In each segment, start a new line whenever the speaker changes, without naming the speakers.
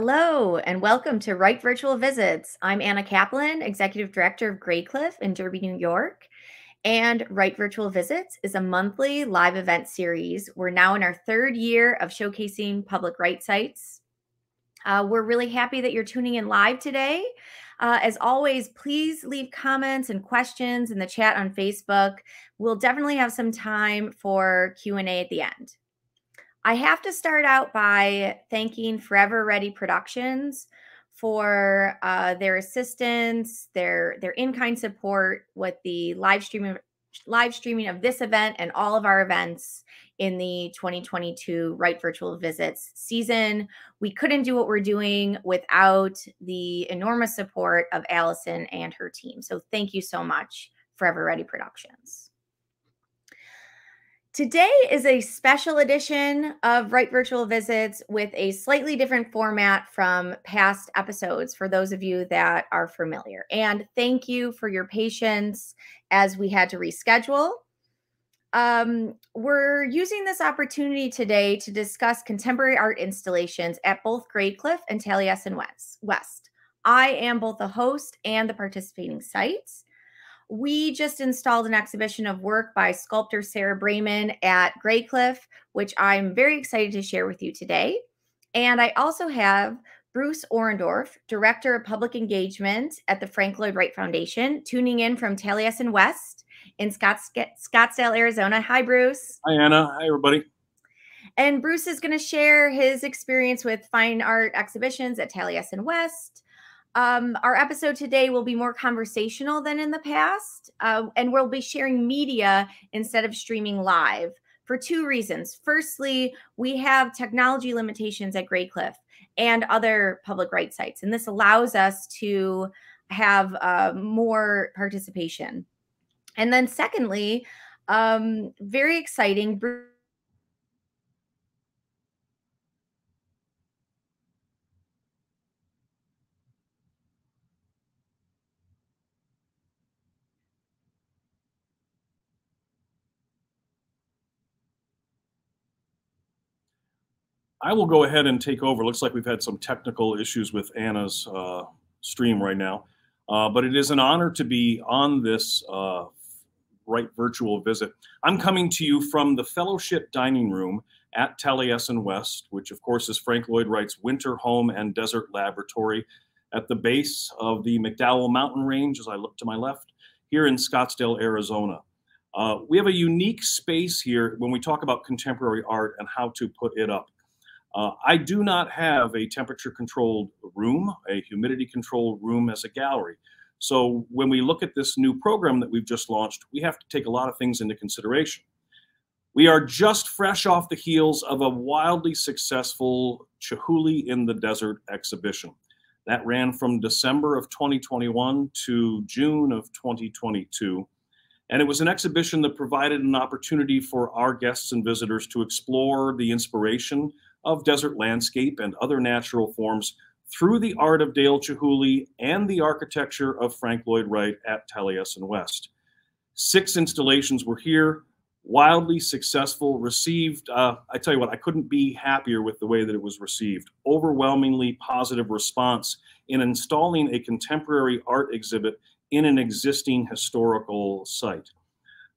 Hello, and welcome to Wright Virtual Visits. I'm Anna Kaplan, Executive Director of Graycliff in Derby, New York. And Wright Virtual Visits is a monthly live event series. We're now in our third year of showcasing public Wright sites. Uh, we're really happy that you're tuning in live today. Uh, as always, please leave comments and questions in the chat on Facebook. We'll definitely have some time for Q&A at the end. I have to start out by thanking Forever Ready Productions for uh, their assistance, their their in-kind support with the live streaming live streaming of this event and all of our events in the 2022 Wright Virtual Visits season. We couldn't do what we're doing without the enormous support of Allison and her team. So thank you so much, Forever Ready Productions. Today is a special edition of Wright Virtual Visits with a slightly different format from past episodes for those of you that are familiar. And thank you for your patience as we had to reschedule. Um, we're using this opportunity today to discuss contemporary art installations at both Graycliff and Taliesin West. I am both the host and the participating sites we just installed an exhibition of work by sculptor Sarah Braman at Graycliff, which I'm very excited to share with you today. And I also have Bruce Orendorf, Director of Public Engagement at the Frank Lloyd Wright Foundation, tuning in from Taliesin West in Scottsdale, Arizona. Hi, Bruce.
Hi, Anna. Hi, everybody.
And Bruce is going to share his experience with fine art exhibitions at Taliesin West, um, our episode today will be more conversational than in the past, uh, and we'll be sharing media instead of streaming live for two reasons. Firstly, we have technology limitations at Graycliff and other public rights sites, and this allows us to have uh, more participation. And then, secondly, um, very exciting.
I will go ahead and take over. Looks like we've had some technical issues with Anna's uh, stream right now. Uh, but it is an honor to be on this uh, Wright virtual visit. I'm coming to you from the Fellowship Dining Room at Taliesin West, which of course is Frank Lloyd Wright's winter home and desert laboratory at the base of the McDowell Mountain Range, as I look to my left, here in Scottsdale, Arizona. Uh, we have a unique space here when we talk about contemporary art and how to put it up. Uh, I do not have a temperature controlled room, a humidity controlled room as a gallery. So when we look at this new program that we've just launched, we have to take a lot of things into consideration. We are just fresh off the heels of a wildly successful Chihuly in the Desert exhibition. That ran from December of 2021 to June of 2022. And it was an exhibition that provided an opportunity for our guests and visitors to explore the inspiration of desert landscape and other natural forms through the art of Dale Chihuly and the architecture of Frank Lloyd Wright at Taliesin West. Six installations were here, wildly successful, received, uh, I tell you what, I couldn't be happier with the way that it was received. Overwhelmingly positive response in installing a contemporary art exhibit in an existing historical site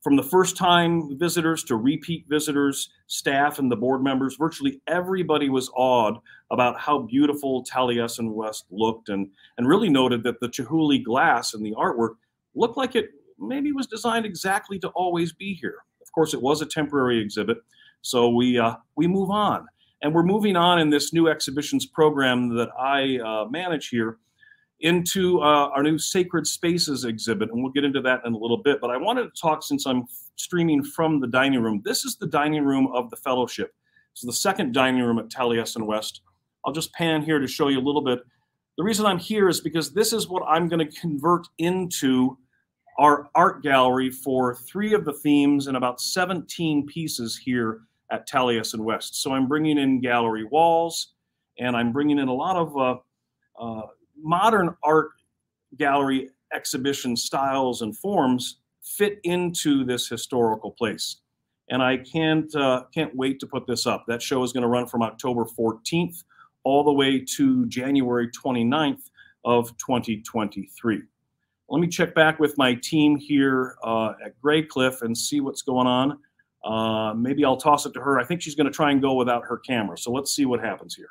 from the first time visitors to repeat visitors, staff, and the board members, virtually everybody was awed about how beautiful Taliesin West looked and, and really noted that the Chihuly glass and the artwork looked like it maybe was designed exactly to always be here. Of course, it was a temporary exhibit, so we, uh, we move on. And we're moving on in this new exhibitions program that I uh, manage here into uh, our new Sacred Spaces exhibit, and we'll get into that in a little bit. But I wanted to talk since I'm streaming from the dining room. This is the dining room of the fellowship. So the second dining room at Taliesin West. I'll just pan here to show you a little bit. The reason I'm here is because this is what I'm going to convert into our art gallery for three of the themes and about 17 pieces here at Taliesin West. So I'm bringing in gallery walls, and I'm bringing in a lot of uh, uh, modern art gallery exhibition styles and forms fit into this historical place. And I can't uh, can't wait to put this up. That show is going to run from October 14th all the way to January 29th of 2023. Let me check back with my team here uh, at Graycliff and see what's going on. Uh, maybe I'll toss it to her. I think she's going to try and go without her camera. So let's see what happens here.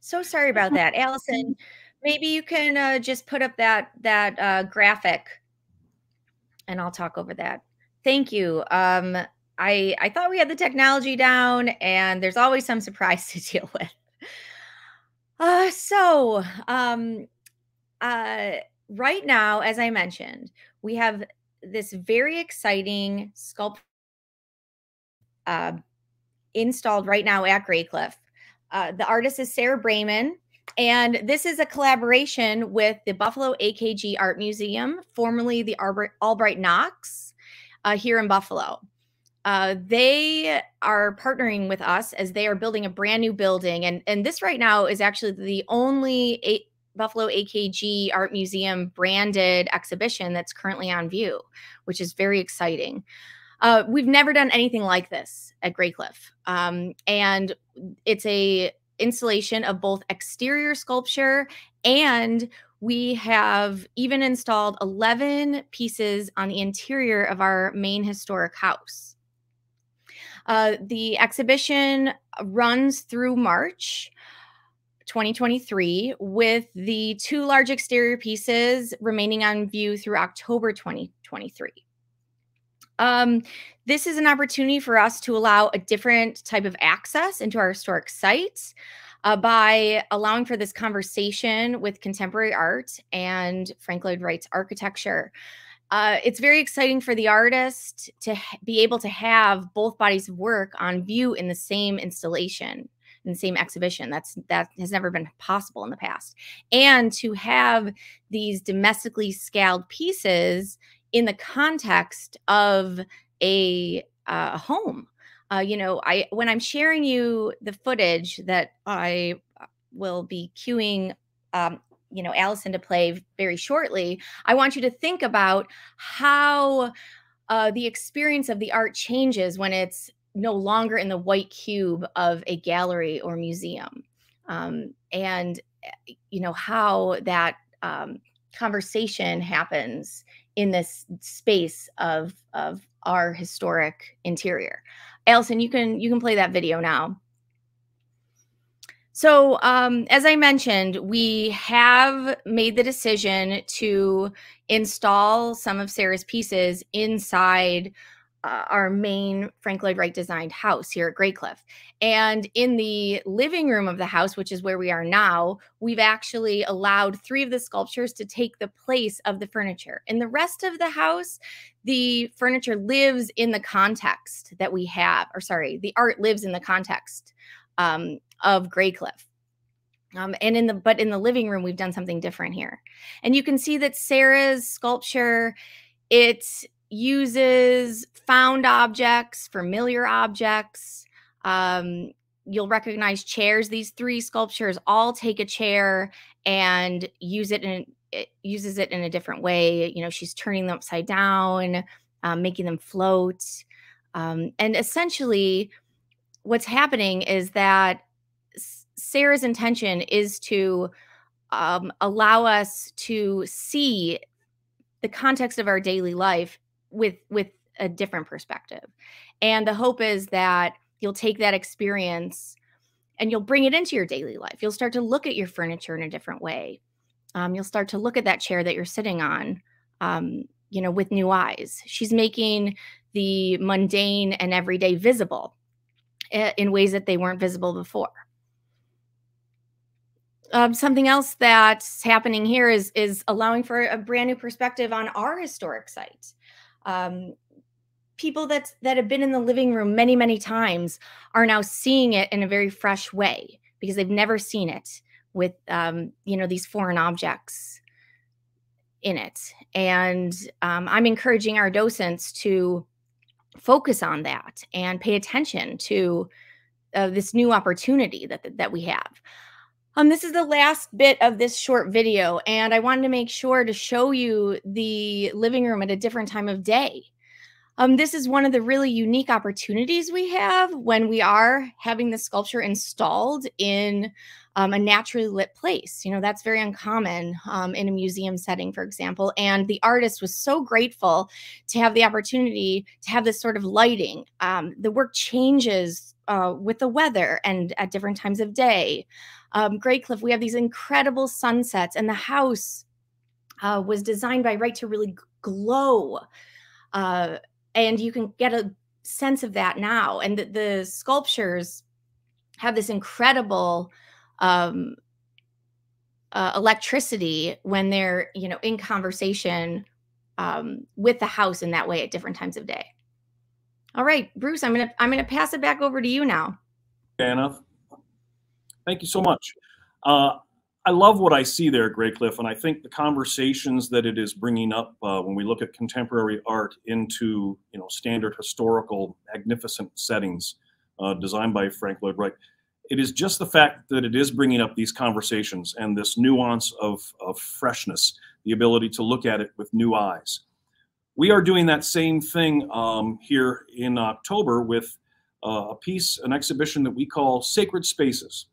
So sorry about that, Allison. Maybe you can uh, just put up that that uh, graphic, and I'll talk over that. Thank you. Um, I I thought we had the technology down, and there's always some surprise to deal with. Uh, so um, uh, right now, as I mentioned, we have this very exciting sculpt uh, installed right now at Graycliff. Uh, the artist is Sarah Braman, and this is a collaboration with the Buffalo AKG Art Museum, formerly the Albright Knox, uh, here in Buffalo. Uh, they are partnering with us as they are building a brand new building, and and this right now is actually the only a- Buffalo AKG Art Museum branded exhibition that's currently on view, which is very exciting. Uh, we've never done anything like this at Graycliff, um, and it's a installation of both exterior sculpture and we have even installed 11 pieces on the interior of our main historic house. Uh, the exhibition runs through March 2023, with the two large exterior pieces remaining on view through October 2023. Um, this is an opportunity for us to allow a different type of access into our historic sites uh, by allowing for this conversation with contemporary art and Frank Lloyd Wright's architecture. Uh, it's very exciting for the artist to be able to have both bodies of work on view in the same installation in the same exhibition that's that has never been possible in the past and to have these domestically scaled pieces in the context of a uh, home. Uh, you know i when i'm sharing you the footage that i uh, will be cueing um, you know Allison to play very shortly, I want you to think about how uh, the experience of the art changes when it's no longer in the white cube of a gallery or museum, um, and eh, you know how that um, conversation happens in this space of of our historic interior. Allison, you can you can play that video now. So, um, as I mentioned, we have made the decision to install some of Sarah's pieces inside uh, our main Frank Lloyd Wright designed house here at Graycliff. And in the living room of the house, which is where we are now, we've actually allowed three of the sculptures to take the place of the furniture. In the rest of the house, the furniture lives in the context that we have, or sorry, the art lives in the context um, of Graycliff. Um, and in the but in the living room, we've done something different here. And you can see that Sarah's sculpture, it uses found objects, familiar objects. Um, you'll recognize chairs. These three sculptures all take a chair and use it in it uses it in a different way. You know, she's turning them upside down, um, making them float. Um, and essentially, what's happening is that Sarah's intention is to um, allow us to see the context of our daily life with with a different perspective. And the hope is that you'll take that experience and you'll bring it into your daily life. You'll start to look at your furniture in a different way. Um, you'll start to look at that chair that you're sitting on, um, you know, with new eyes. She's making the mundane and everyday visible eh, in ways that they weren't visible before um, something else that's happening here is is allowing for a brand new perspective on our historic site. Um, people that that have been in the living room many many times are now seeing it in a very fresh way because they've never seen it with um, you know these foreign objects in it. And um, i'm encouraging our docents to focus on that and pay attention to uh, this new opportunity that that we have um, this is the last bit of this short video, and I wanted to make sure to show you the living room at a different time of day. Um, this is one of the really unique opportunities we have when we are having the sculpture installed in um, a naturally lit place. You know, that's very uncommon um, in a museum setting, for example. And the artist was so grateful to have the opportunity to have this sort of lighting. Um, the work changes uh, with the weather and at different times of day. Um, Graycliff, we have these incredible sunsets, and the house uh, was designed by Wright to really glow. Uh, and you can get a sense of that now. And the, the sculptures have this incredible um, uh, electricity when they're you know in conversation um, with the house in that way at different times of day. All right, Bruce, I'm gonna I'm gonna pass it back over to you now.
Anna, thank you so much. Uh, I love what I see there, Graycliff, and I think the conversations that it is bringing up uh, when we look at contemporary art into you know standard historical magnificent settings uh, designed by Frank Lloyd Wright it is just the fact that it is bringing up these conversations and this nuance of, of freshness, the ability to look at it with new eyes. We are doing that same thing um, here in October with uh, a piece, an exhibition that we call Sacred Spaces.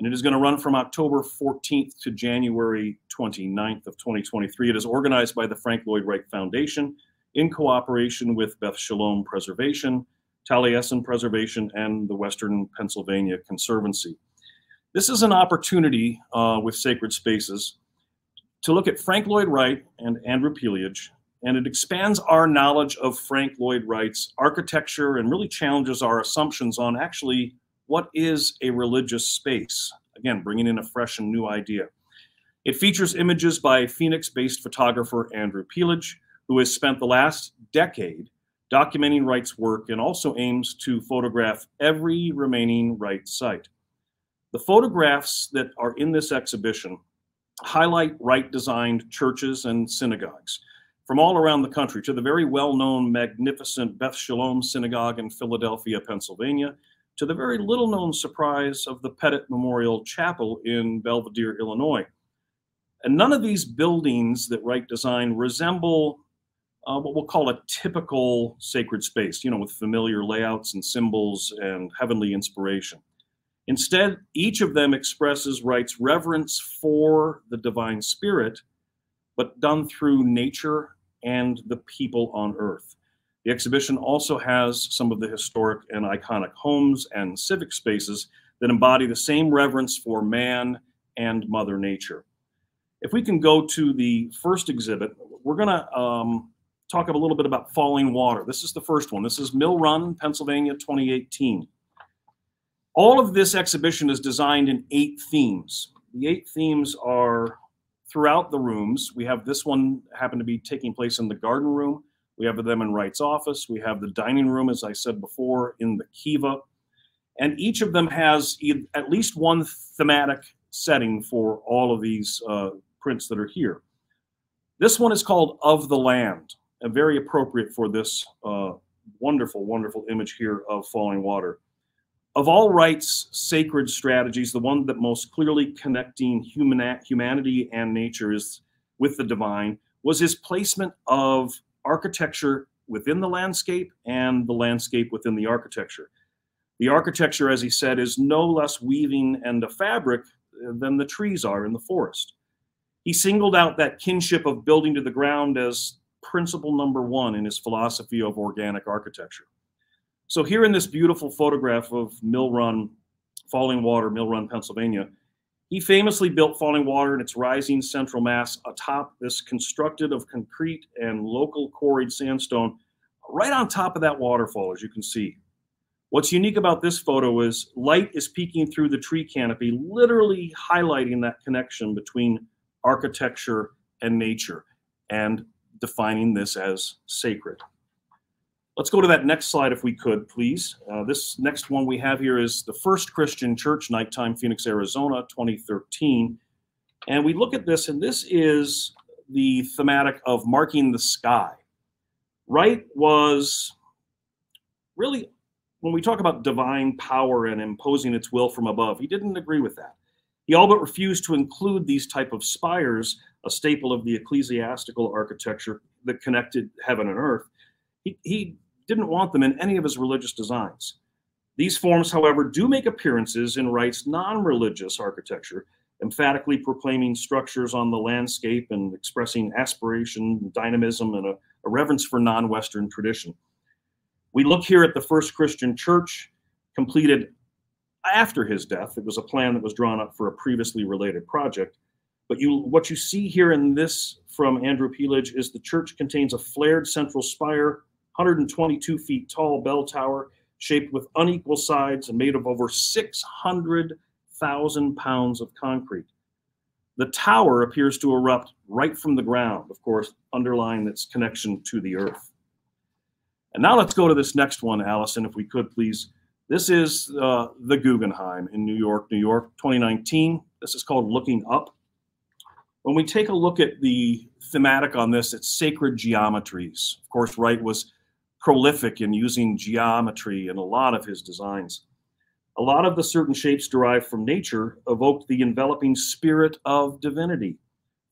And it is going to run from October 14th to January 29th of 2023. It is organized by the Frank Lloyd Wright Foundation in cooperation with Beth Shalom Preservation, Taliesin Preservation, and the Western Pennsylvania Conservancy. This is an opportunity uh, with Sacred Spaces to look at Frank Lloyd Wright and Andrew Pielage, and it expands our knowledge of Frank Lloyd Wright's architecture and really challenges our assumptions on actually what is a religious space. Again, bringing in a fresh and new idea. It features images by Phoenix based photographer Andrew Pielage, who has spent the last decade documenting Wright's work and also aims to photograph every remaining Wright site. The photographs that are in this exhibition highlight Wright designed churches and synagogues from all around the country to the very well known, magnificent Beth Shalom Synagogue in Philadelphia, Pennsylvania, to the very little known surprise of the Pettit Memorial Chapel in Belvidere, Illinois. And none of these buildings that Wright designed resemble uh, what we'll call a typical sacred space, you know, with familiar layouts and symbols and heavenly inspiration. Instead, each of them expresses Wright's reverence for the divine spirit, but done through nature and the people on earth. The exhibition also has some of the historic and iconic homes and civic spaces that embody the same reverence for man and Mother Nature. If we can go to the first exhibit, we're going to um, talk a little bit about Fallingwater. This is the first one. This is Mill Run, Pennsylvania, 2018. All of this exhibition is designed in eight themes. The eight themes are throughout the rooms. We have this one happen to be taking place in the garden room. We have them in Wright's office. We have the dining room, as I said before, in the Kiva. And each of them has at least one thematic setting for all of these uh, prints that are here. This one is called Of the Land and very appropriate for this uh, wonderful, wonderful image here of Fallingwater. Of all Wright's sacred strategies, the one that most clearly connecting human, humanity and nature is with the divine was his placement of architecture within the landscape and the landscape within the architecture. The architecture, as he said, is no less weaving and a fabric uh, than the trees are in the forest. He singled out that kinship of building to the ground as principle number one in his philosophy of organic architecture. So here in this beautiful photograph of Mill Run, Fallingwater, Mill Run, Pennsylvania, he famously built Fallingwater in its rising central mass atop this constructed of concrete and local quarried sandstone right on top of that waterfall, as you can see. What's unique about this photo is light is peeking through the tree canopy, literally highlighting that connection between architecture and nature. And defining this as sacred. Let's go to that next slide if we could, please. Uh, this next one we have here is the First Christian Church, Nighttime, Phoenix, Arizona, 2013. And we look at this, and this is the thematic of marking the sky. Wright was really, when we talk about divine power and imposing its will from above, he didn't agree with that. He all but refused to include these type of spires, a staple of the ecclesiastical architecture that connected heaven and earth. He, didn't want them in any of his religious designs. These forms, however, do make appearances in Wright's non-religious architecture, emphatically proclaiming structures on the landscape and expressing aspiration, dynamism, and a, a reverence for non-Western tradition. We look here at the first Christian church completed after his death. It was a plan that was drawn up for a previously related project. But you, what you see here in this from Andrew Pielage is the church contains a flared central spire, 122 feet tall bell tower, shaped with unequal sides and made of over 600,000 pounds of concrete. The tower appears to erupt right from the ground, of course, underlying its connection to the earth. And now let's go to this next one, Allison, if we could, please. This is uh, the Guggenheim in New York, New York, 2019. This is called Looking Up. When we take a look at the thematic on this, it's sacred geometries. Of course, Wright was prolific in using geometry in a lot of his designs. A lot of the certain shapes derived from nature evoked the enveloping spirit of divinity.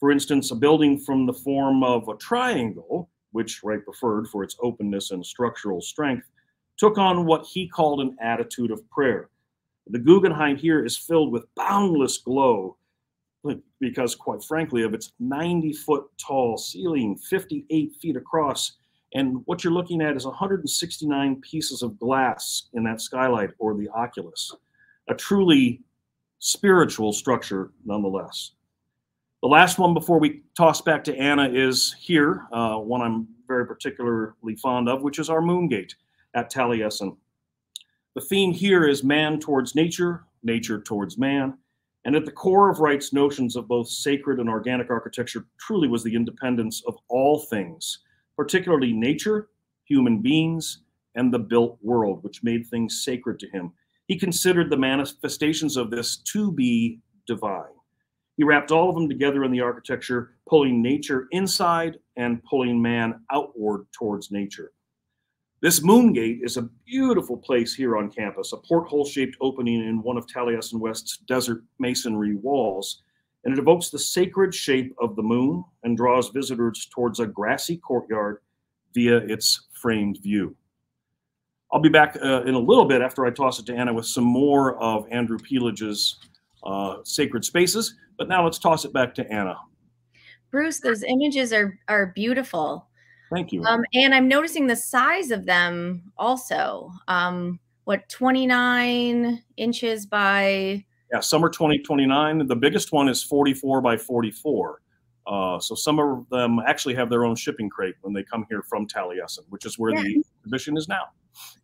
For instance, a building from the form of a triangle, which Wright preferred for its openness and structural strength, took on what he called an attitude of prayer. The Guggenheim here is filled with boundless glow because, quite frankly, of its 90 foot tall ceiling, 58 feet across, and what you're looking at is 169 pieces of glass in that skylight or the oculus. A truly spiritual structure, nonetheless. The last one before we toss back to Anna is here, uh, one I'm very particularly fond of, which is our moon gate at Taliesin. The theme here is man towards nature, nature towards man. And at the core of Wright's notions of both sacred and organic architecture truly was the independence of all things particularly nature, human beings, and the built world, which made things sacred to him. He considered the manifestations of this to be divine. He wrapped all of them together in the architecture, pulling nature inside and pulling man outward towards nature. This moon gate is a beautiful place here on campus, a porthole shaped opening in one of Taliesin West's desert masonry walls and it evokes the sacred shape of the moon and draws visitors towards a grassy courtyard via its framed view. I'll be back uh, in a little bit after I toss it to Anna with some more of Andrew Pielage's uh, sacred spaces, but now let's toss it back to Anna.
Bruce, those images are are beautiful.
Thank you.
Um, and I'm noticing the size of them also. Um, what 29 inches by
yeah, summer 2029. The biggest one is 44 by 44. Uh, so some of them actually have their own shipping crate when they come here from Taliesin, which is where yeah. the exhibition is now.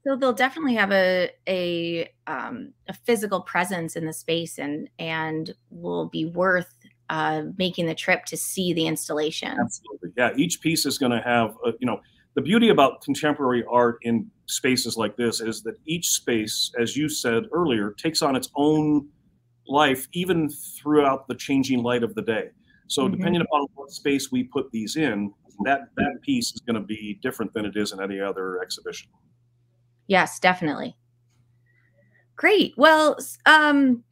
So they'll definitely have a a um, a physical presence in the space, and and will be worth uh, making the trip to see the installation.
Absolutely, yeah. Each piece is going to have, a, you know, the beauty about contemporary art in spaces like this is that each space, as you said earlier, takes on its own life even throughout the changing light of the day. So mm-hmm. depending upon what space we put these in, that that piece is going to be different than it is in any other exhibition.
Yes, definitely. Great. Well, um,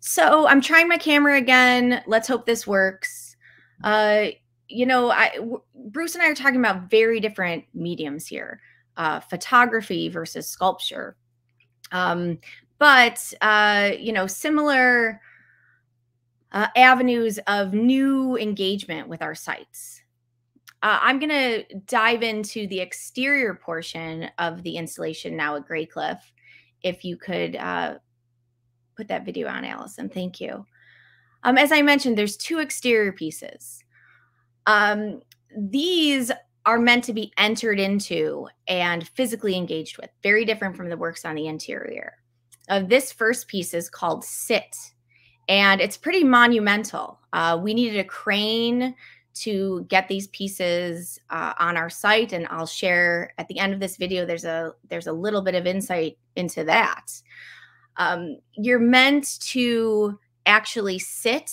so I'm trying my camera again. Let's hope this works. Uh, you know, I w- Bruce and I are talking about very different mediums here: uh, photography versus sculpture. Um, but uh, you know, similar uh, avenues of new engagement with our sites. Uh, I'm going to dive into the exterior portion of the installation now at Graycliff. If you could uh, put that video on, Allison, thank you. Um, as I mentioned, there's two exterior pieces. Um, these are meant to be entered into and physically engaged with, very different from the works on the interior of this first piece is called Sit, and it's pretty monumental. Uh, we needed a crane to get these pieces uh, on our site, and I'll share at the end of this video. There's a there's a little bit of insight into that. Um, you're meant to actually sit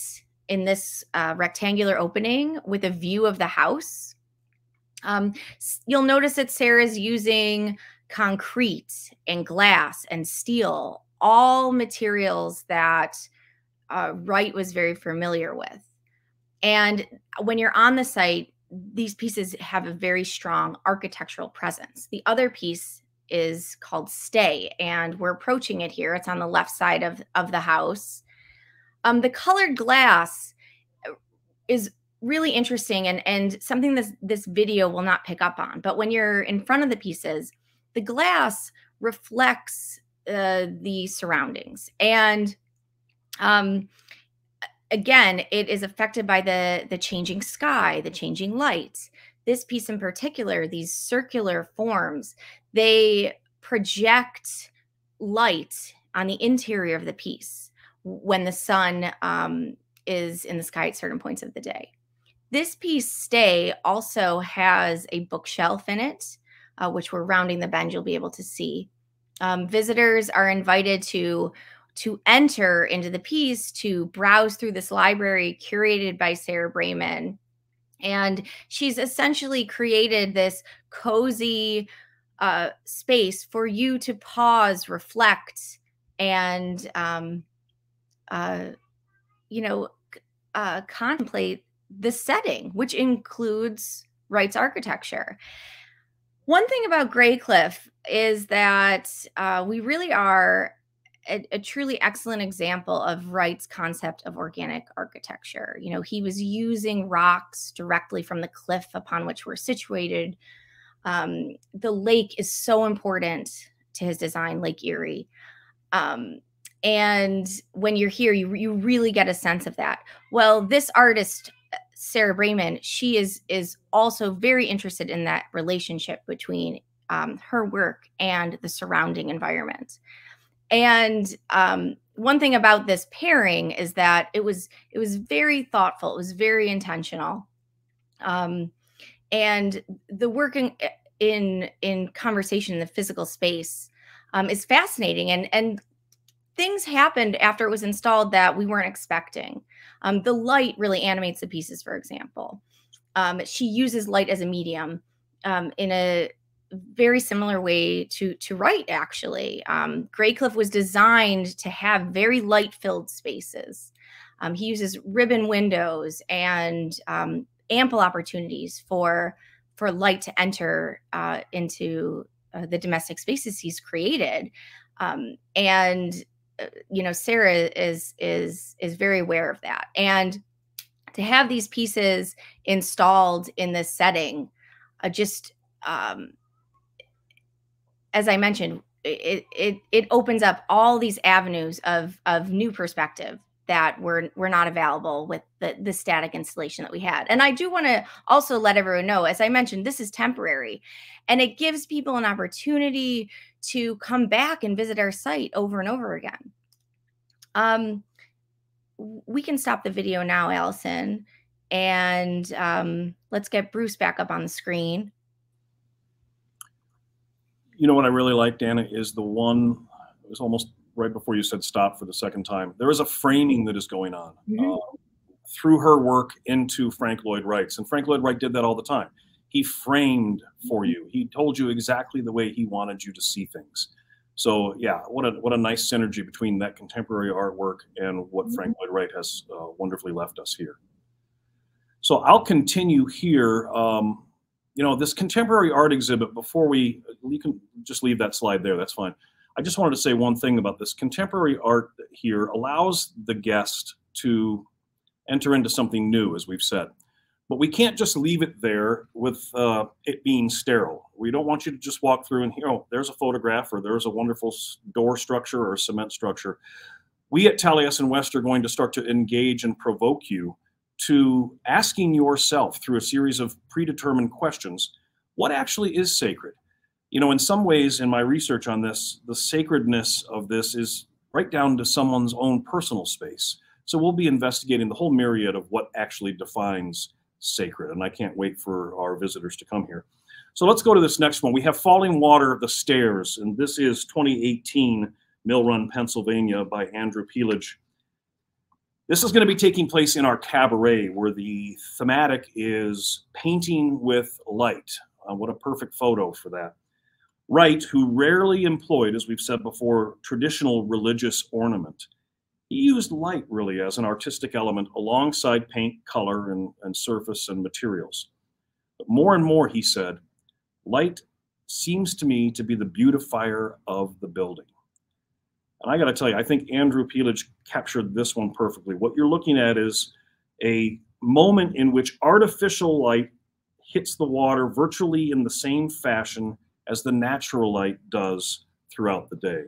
in this uh, rectangular opening with a view of the house. Um, you'll notice that Sarah's using concrete and glass and steel all materials that uh, Wright was very familiar with. And when you're on the site, these pieces have a very strong architectural presence. The other piece is called Stay, and we're approaching it here. It's on the left side of, of the house. Um, the colored glass uh, is really interesting and, and something this, this video will not pick up on. But when you're in front of the pieces, the glass reflects uh, the surroundings. And um, again, it is affected by the, the changing sky, the changing lights. This piece in particular, these circular forms, they project light on the interior of the piece when the sun um, is in the sky at certain points of the day. This piece, Stay, also has a bookshelf in it, uh, which we're rounding the bend, you'll be able to see. Um, visitors are invited to to enter into the piece to browse through this library curated by Sarah Braman. And she's essentially created this cozy uh, space for you to pause, reflect, and, um, uh, you know, uh, contemplate the setting, which includes Wright's architecture. One thing about Graycliff is that uh, we really are a, a, truly excellent example of Wright's concept of organic architecture. You know, he was using rocks directly from the cliff upon which we're situated. Um, the lake is so important to his design, Lake Erie. Um, and when you're here, you, you really get a sense of that. Well, this artist, Sarah Braman, she is is also very interested in that relationship between um, her work and the surrounding environment. And um, one thing about this pairing is that it was it was very thoughtful. It was very intentional, um, and the working in in conversation in the physical space um, is fascinating. And and things happened after it was installed that we weren't expecting. Um, the light really animates the pieces, for example. Um, she uses light as a medium um, in a very similar way to to Wright actually. Um, Graycliff was designed to have very light filled spaces. Um, he uses ribbon windows and um, ample opportunities for for light to enter uh, into uh, the domestic spaces he's created. Um, and uh, you know, Sarah is is is very aware of that. And to have these pieces installed in this setting, uh, just um, as I mentioned, it it it opens up all these avenues of of new perspective that were were not available with the the static installation that we had. And I do want to also let everyone know, as I mentioned, this is temporary, and it gives people an opportunity to come back and visit our site over and over again. Um, we can stop the video now, Allison, and um, let's get Bruce back up on the screen
you know what I really like, Dana, is the one. It was almost right before you said stop for the second time. There is a framing that is going on mm-hmm. uh, through her work into Frank Lloyd Wright's, and Frank Lloyd Wright did that all the time. He framed for mm-hmm. you. He told you exactly the way he wanted you to see things. So yeah, what a what a nice synergy between that contemporary artwork and what mm-hmm. Frank Lloyd Wright has uh, wonderfully left us here. So I'll continue here. Um, you know, this contemporary art exhibit, before we, you can just leave that slide there, that's fine. I just wanted to say one thing about this. Contemporary art here allows the guest to enter into something new, as we've said. But we can't just leave it there with uh, it being sterile. We don't want you to just walk through and here, oh, there's a photograph or there's a wonderful door structure or cement structure. We at Taliesin West are going to start to engage and provoke you to asking yourself through a series of predetermined questions what actually is sacred. You know, in some ways, in my research on this, the sacredness of this is right down to someone's own personal space. So we'll be investigating the whole myriad of what actually defines sacred. And I can't wait for our visitors to come here. So let's go to this next one. We have Fallingwater, of The Stairs, and this is 2018 Mill Run, Pennsylvania by Andrew Pielage. This is going to be taking place in our cabaret where the thematic is painting with light. Uh, what a perfect photo for that. Wright, who rarely employed, as we've said before, traditional religious ornament, he used light really as an artistic element alongside paint, color, and, and surface and materials. But more and more, he said, light seems to me to be the beautifier of the building. And I got to tell you, I think Andrew Pielage captured this one perfectly. What you're looking at is a moment in which artificial light hits the water virtually in the same fashion as the natural light does throughout the day.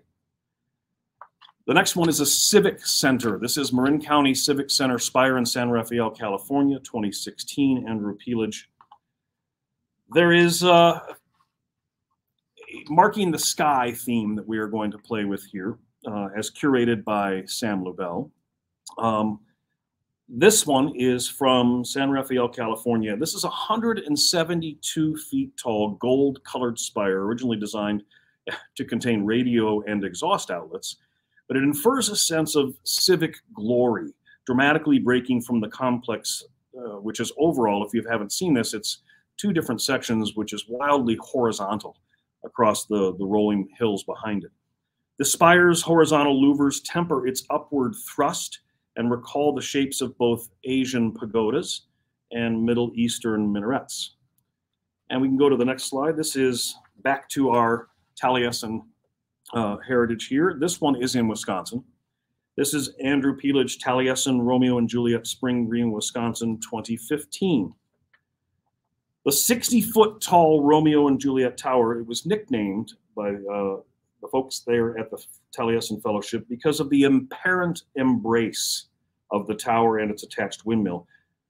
The next one is a civic center. This is Marin County Civic Center, Spire in San Rafael, California, 2016, Andrew Pielage. There is uh, marking the sky theme that we are going to play with here, uh, as curated by Sam Lubell. Um, this one is from San Rafael, California. This is a 172 feet tall gold colored spire, originally designed to contain radio and exhaust outlets, but it infers a sense of civic glory, dramatically breaking from the complex, uh, which is overall, if you haven't seen this, it's two different sections, which is wildly horizontal across the, the rolling hills behind it. The spire's horizontal louvers temper its upward thrust and recall the shapes of both Asian pagodas and Middle Eastern minarets. And we can go to the next slide. This is back to our Taliesin uh, heritage here. This one is in Wisconsin. This is Andrew Pielage, Taliesin, Romeo and Juliet, Spring Green, Wisconsin, 2015. The 60 foot tall Romeo and Juliet Tower, it was nicknamed by uh, the folks there at the Taliesin Fellowship because of the apparent embrace of the tower and its attached windmill.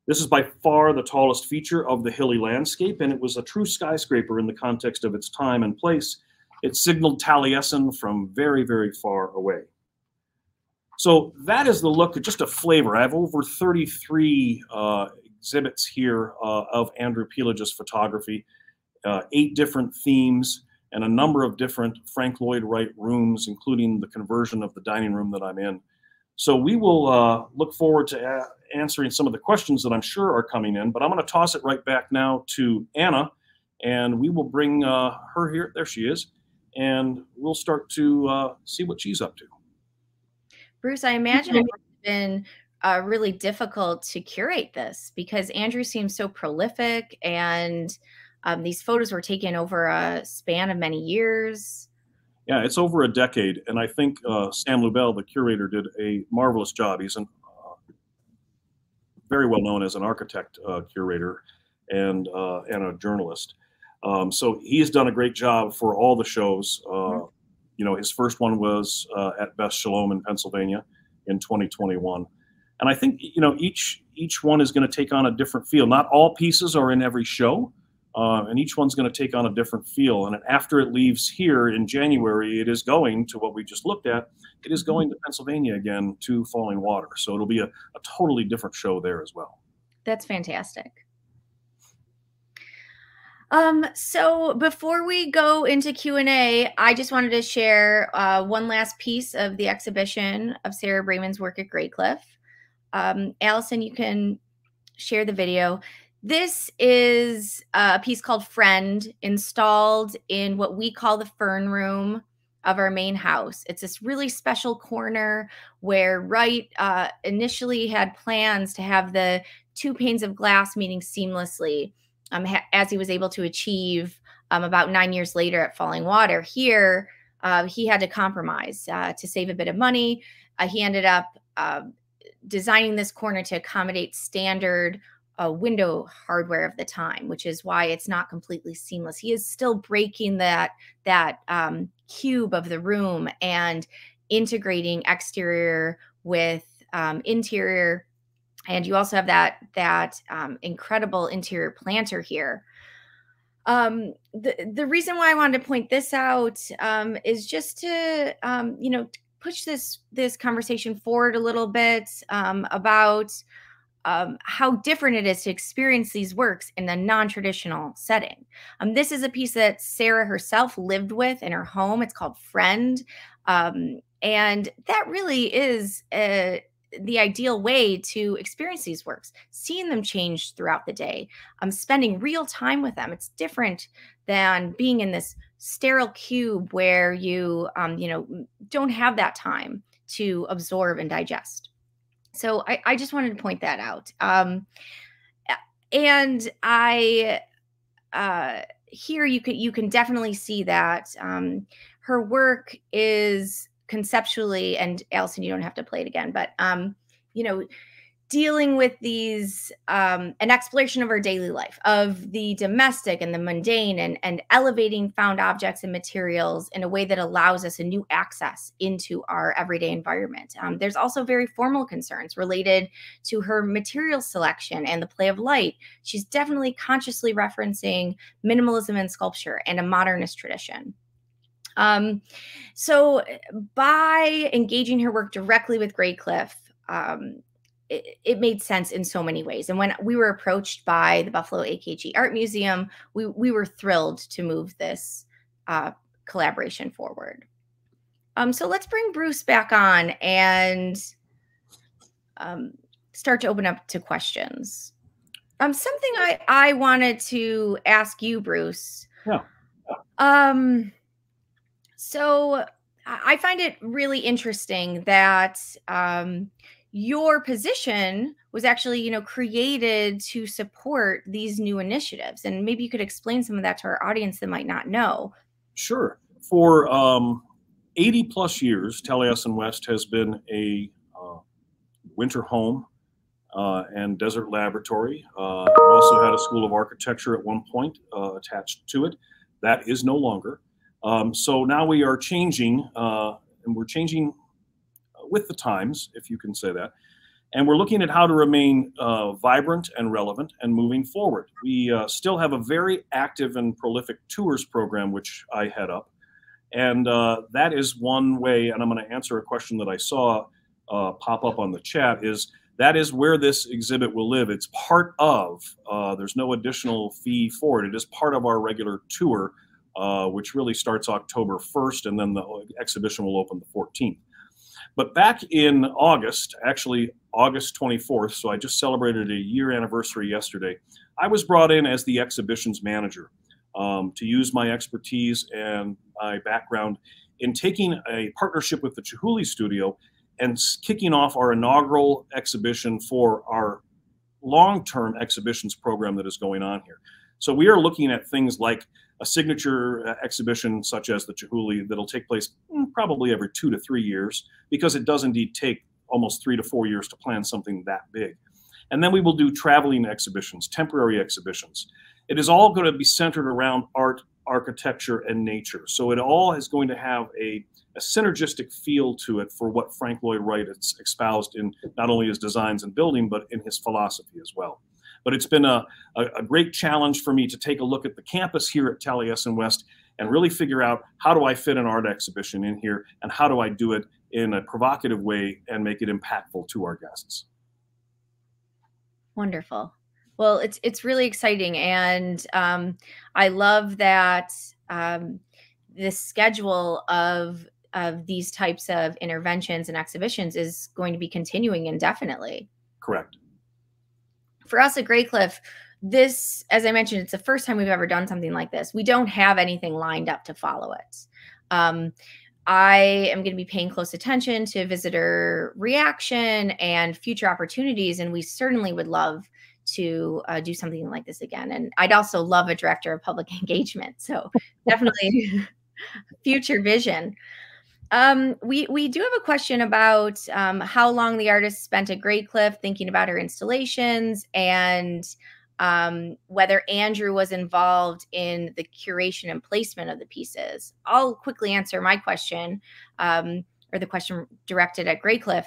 This is by far the tallest feature of the hilly landscape, and it was a true skyscraper in the context of its time and place. It signaled Taliesin from very, very far away. So that is the look, just a flavor. I have over 33 uh, exhibits here uh, of Andrew Pielage's photography, uh, eight different themes, and a number of different Frank Lloyd Wright rooms, including the conversion of the dining room that I'm in. So we will uh, look forward to answering some of the questions that I'm sure are coming in, but I'm going to toss it right back now to Anna, and we will bring uh, her here. There she is, and we'll start to uh, see what she's up to.
Bruce, I imagine it's been uh, really difficult to curate this because Andrew seems so prolific, and um, these photos were taken over a span of many years.
Yeah, it's over a decade, and I think uh, Sam Lubell, the curator, did a marvelous job. He's an, uh, very well known as an architect uh, curator and uh, and a journalist. Um, so he's done a great job for all the shows. Uh, mm-hmm. You know, his first one was uh, at Beth Sholom in Pennsylvania in 2021, and I think you know each each one is going to take on a different feel. Not all pieces are in every show, uh, and each one's going to take on a different feel. And after it leaves here in January, it is going to what we just looked at. It is going to Pennsylvania again to Fallingwater. So it'll be a, a totally different show there as well.
That's fantastic. Um, so before we go into Q&A, I just wanted to share uh, one last piece of the exhibition of Sarah Braman's work at Graycliff. Um, Allison, you can share the video. This is a piece called Friend installed in what we call the fern room of our main house. It's this really special corner where Wright uh, initially had plans to have the two panes of glass meeting seamlessly um, as he was able to achieve um, about nine years later at Fallingwater. Here, uh, he had to compromise uh, to save a bit of money. Uh, he ended up um, designing this corner to accommodate standard uh, window hardware of the time, which is why it's not completely seamless. He is still breaking that that um, cube of the room and integrating exterior with um, interior. And you also have that that um, incredible interior planter here. Um, the the reason why I wanted to point this out um, is just to um, you know push this this conversation forward a little bit um, about um, how different it is to experience these works in a non-traditional setting. Um, this is a piece that Sarah herself lived with in her home. It's called Friend, um, and that really is a, uh, the ideal way to experience these works. Seeing them change throughout the day, um, spending real time with them. It's different than being in this sterile cube where you, um, you know, don't have that time to absorb and digest. So I, I just wanted to point that out. Um, and I uh, here you can you can definitely see that um, her work is conceptually and Allison, you don't have to play it again, but um, you know, dealing with these um, an exploration of our daily life of the domestic and the mundane and and elevating found objects and materials in a way that allows us a new access into our everyday environment. Um, there's also very formal concerns related to her material selection and the play of light. She's definitely consciously referencing minimalism in sculpture and a modernist tradition. Um, so by engaging her work directly with Graycliff, um, it, it, made sense in so many ways. And when we were approached by the Buffalo AKG Art Museum, we, we were thrilled to move this uh, collaboration forward. Um, so let's bring Bruce back on and um, start to open up to questions. Um, something I, I wanted to ask you, Bruce.
Yeah.
Um, so I find it really interesting that um, your position was actually you know created to support these new initiatives and maybe you could explain some of that to our audience that might not know.
Sure. For um, 80 plus years taliesin west has been a uh, winter home uh, and desert laboratory. Uh, we also had a school of architecture at one point uh, attached to it. That is no longer. Um, so now we are changing uh, and we're changing with the times, if you can say that. And we're looking at how to remain uh, vibrant and relevant and moving forward. We uh, still have a very active and prolific tours program, which I head up. And uh, that is one way, and I'm going to answer a question that I saw uh, pop up on the chat, is that is where this exhibit will live. It's part of, uh, there's no additional fee for it. It is part of our regular tour, uh, which really starts October 1st, and then the exhibition will open the 14th. But back in August, actually August 24th, so I just celebrated a year anniversary yesterday, I was brought in as the exhibitions manager um, to use my expertise and my background in taking a partnership with the Chihuly Studio and kicking off our inaugural exhibition for our long-term exhibitions program that is going on here. So we are looking at things like a signature uh, exhibition such as the Chihuly that'll take place mm, probably every two to three years because it does indeed take almost three to four years to plan something that big. And then we will do traveling exhibitions, temporary exhibitions. It is all going to be centered around art, architecture, and nature. So it all is going to have a, a synergistic feel to it for what Frank Lloyd Wright has espoused in not only his designs and building, but in his philosophy as well. But it's been a, a, a great challenge for me to take a look at the campus here at Taliesin West and really figure out how do I fit an art exhibition in here and how do I do it in a provocative way and make it impactful to our guests.
Wonderful. Well, it's it's really exciting, and um, I love that um, the schedule of of these types of interventions and exhibitions is going to be continuing indefinitely.
Correct
for us at Graycliff, this, as I mentioned, it's the first time we've ever done something like this. We don't have anything lined up to follow it. Um, I am going to be paying close attention to visitor reaction and future opportunities, and we certainly would love to uh, do something like this again. And I'd also love a director of public engagement. So definitely future vision. Um, we we do have a question about um, how long the artist spent at Graycliff thinking about her installations and um, whether Andrew was involved in the curation and placement of the pieces. I'll quickly answer my question um, or the question directed at Graycliff.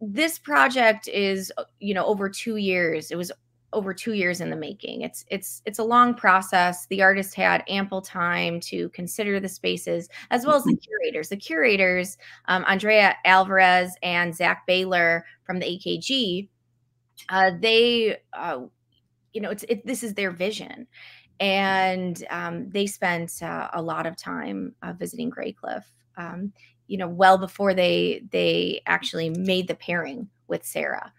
This project is, you know, over two years. It was over two years in the making. It's it's it's a long process. The artist had ample time to consider the spaces as well as the mm-hmm. curators. The curators, um, Andrea Alvarez and Zach Baylor from the AKG, uh, they, uh, you know, it's it, this is their vision, and um, they spent uh, a lot of time uh, visiting Graycliff. Um, you know, well before they they actually made the pairing with Sarah.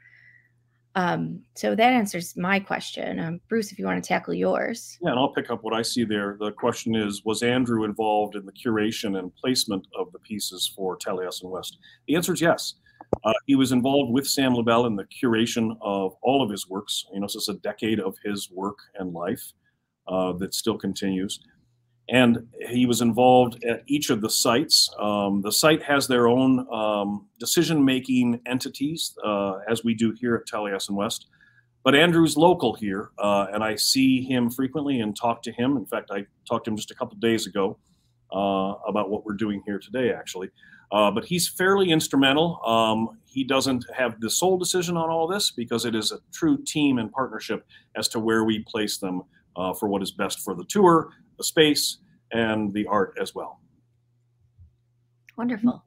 Um, so that answers my question. Um, Bruce, if you want to tackle yours.
Yeah, and I'll pick up what I see there. The question is Was Andrew involved in the curation and placement of the pieces for Taliesin West? The answer is yes. Uh, he was involved with Sam Lubell in the curation of all of his works. You know, this is a decade of his work and life. uh, that still continues. And he was involved at each of the sites. Um, the site has their own um, decision making entities, uh, as we do here at Taliesin West. But Andrew's local here, uh, and I see him frequently and talk to him. In fact, I talked to him just a couple days ago uh, about what we're doing here today, actually. Uh, but he's fairly instrumental. Um, he doesn't have the sole decision on all this because it is a true team and partnership as to where we place them uh, for what is best for the tour, the space, and the art as well.
Wonderful.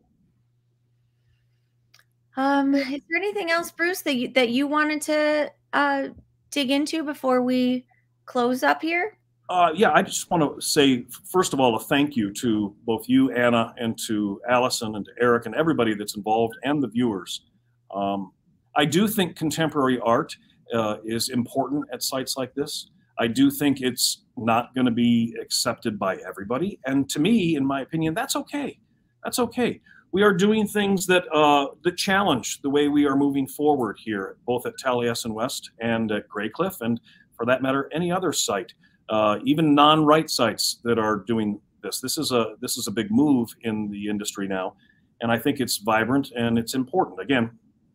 Um, is there anything else, Bruce, that you, that you wanted to uh, dig into before we close up here?
Uh, yeah, I just want to say, first of all, a thank you to both you, Anna, and to Allison and to Eric and everybody that's involved and the viewers. Um, I do think contemporary art uh, is important at sites like this. I do think it's not going to be accepted by everybody. And to me, in my opinion, that's okay. That's okay. We are doing things that uh, that challenge the way we are moving forward here, both at Taliesin West and at Graycliff, and for that matter, any other site uh, even non-Wright sites that are doing this. This is a this is a big move in the industry now, and I think it's vibrant and it's important. Again,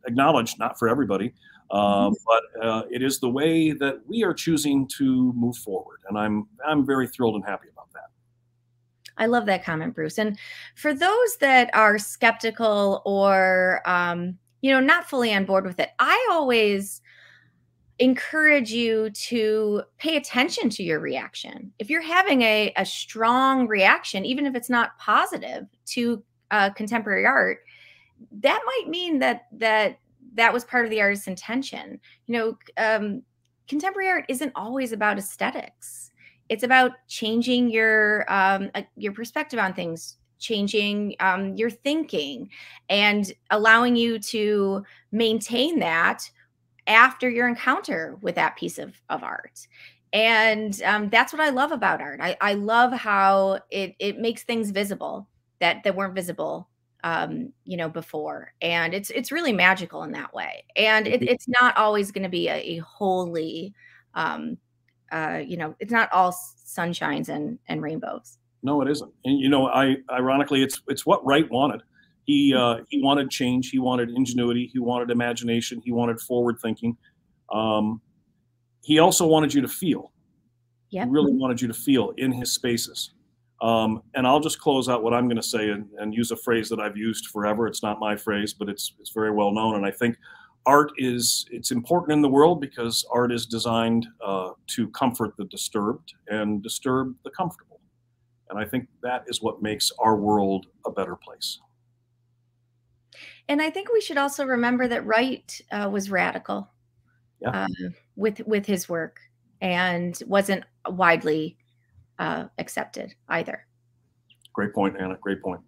acknowledged, not for everybody, uh, mm-hmm. but uh, it is the way that we are choosing to move forward, and I'm I'm very thrilled and happy about that.
I love that comment, Bruce. And for those that are skeptical or um, you know not fully on board with it, I always encourage you to pay attention to your reaction. If you're having a, a strong reaction, even if it's not positive to uh, contemporary art, that might mean that that that was part of the artist's intention. You know, um, contemporary art isn't always about aesthetics. It's about changing your um, uh, your perspective on things, changing um, your thinking, and allowing you to maintain that after your encounter with that piece of, of art and um, that's what i love about art I, I love how it, it makes things visible that that weren't visible um, you know before and it's it's really magical in that way and it, it's not always going to be a, a wholly um, uh, you know it's not all sunshines and and rainbows
no it isn't and you know i ironically it's it's what wright wanted he uh, he wanted change. He wanted ingenuity. He wanted imagination. He wanted forward thinking. Um, he also wanted you to feel.
Yep.
He really wanted you to feel in his spaces. Um, and I'll just close out what I'm going to say and, and, use a phrase that I've used forever. It's not my phrase, but it's it's very well known. And I think art is it's important in the world because art is designed uh, to comfort the disturbed and disturb the comfortable. And I think that is what makes our world a better place.
And I think we should also remember that Wright uh, was radical yeah. uh, with with his work and wasn't widely uh, accepted either.
Great point, Anna. Great point.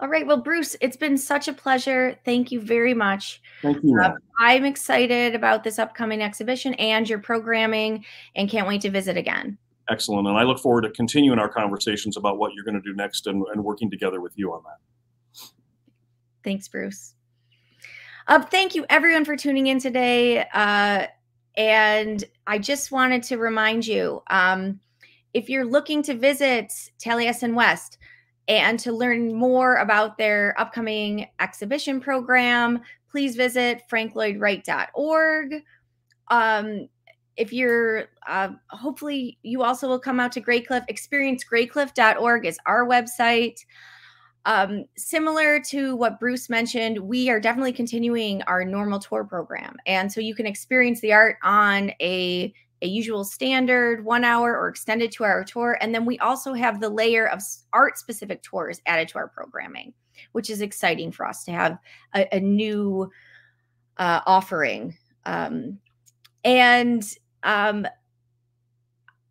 All right. Well, Bruce, it's been such a pleasure. Thank you very much.
Thank you. Uh,
I'm excited about this upcoming exhibition and your programming and can't wait to visit again.
Excellent. And I look forward to continuing our conversations about what you're going to do next and, and working together with you on that.
Thanks, Bruce. Uh, thank you, everyone, for tuning in today. Uh, and I just wanted to remind you um, if you're looking to visit Taliesin West and to learn more about their upcoming exhibition program, please visit franklloydwright.org. Um, if you're uh, hopefully you also will come out to Graycliff, experiencegraycliff.org is our website. Um, similar to what Bruce mentioned, we are definitely continuing our normal tour program. And so you can experience the art on a, a usual standard one hour or extended two hour tour. And then we also have the layer of art specific tours added to our programming, which is exciting for us to have a, a new uh, offering. Um, and um,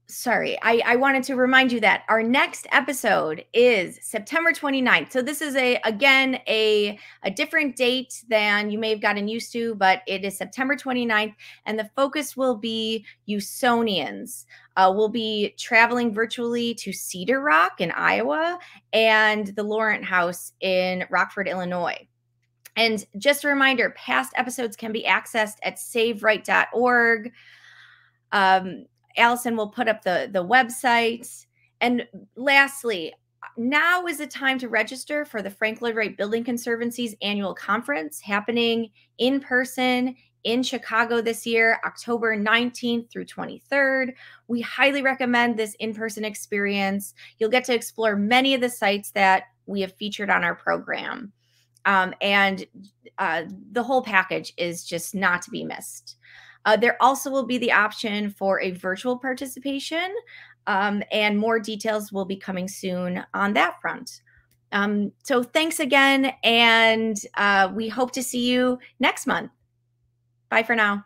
sorry, I, I wanted to remind you that our next episode is September 29th. So this is a again a a different date than you may have gotten used to, but it is September 29th, and the focus will be Usonians. Uh, we'll be traveling virtually to Cedar Rock in Iowa and the Laurent House in Rockford, Illinois. And just a reminder, past episodes can be accessed at savewright.org. Um, Allison will put up the the website. And lastly, now is the time to register for the Frank Lloyd Wright Building Conservancy's annual conference happening in person in Chicago this year, October 19th through 23rd. We highly recommend this in person experience. You'll get to explore many of the sites that we have featured on our program. Um, and uh, the whole package is just not to be missed. Uh, there also will be the option for a virtual participation, um, and more details will be coming soon on that front. Um, so thanks again, and uh, we hope to see you next month. Bye for now.